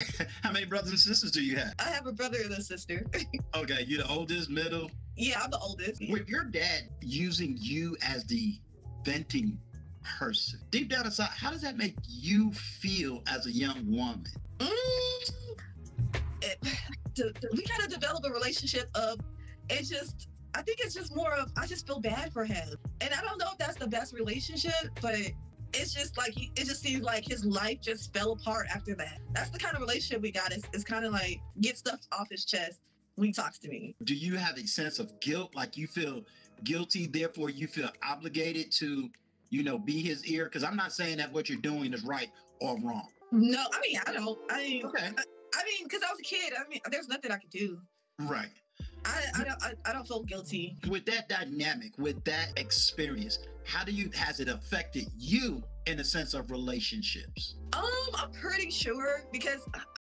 How many brothers and sisters do you have? I have a brother and a sister. Okay, you're the oldest, middle. yeah, I'm the oldest. With your dad using you as the venting person, deep down inside, how does that make you feel as a young woman? Mm, it, to- to- we kind of develop a relationship of it's just I think it's just more of I just feel bad for him, and I don't know if that's the best relationship, but it's just like he, it just seems like his life just fell apart after that. That's the kind of relationship we got. It's, it's kind of like get stuff off his chest when he talks to me. Do you have a sense of guilt? Like you feel guilty, therefore you feel obligated to, you know, be his ear? Because I'm not saying that what you're doing is right or wrong. No, I mean I don't. I mean, Okay. I mean, because I was a kid. I mean, there's nothing I could do. Right. I, don't. I, I don't feel guilty. With that dynamic, with that experience, how do you has it affected you in a sense of relationships? Um, I'm pretty sure because